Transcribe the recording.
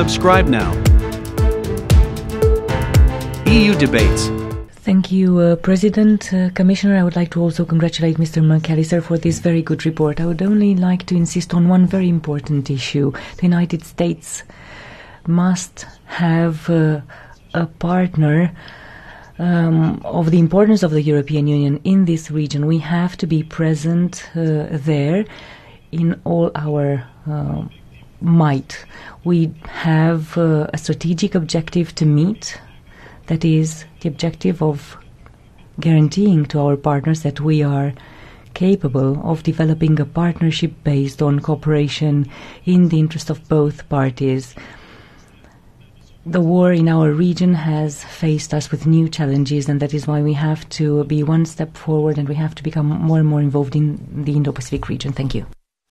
Subscribe now. EU Debates. Thank you, uh, President. Uh, Commissioner, I would like to also congratulate Mr. McAllister for this very good report. I would only like to insist on one very important issue. The United States must have uh, a partner um, of the importance of the European Union in this region. We have to be present uh, there in all our uh, might. We have uh, a strategic objective to meet that is the objective of guaranteeing to our partners that we are capable of developing a partnership based on cooperation in the interest of both parties. The war in our region has faced us with new challenges, and that is why we have to be one step forward and we have to become more and more involved in the Indo Pacific region. Thank you.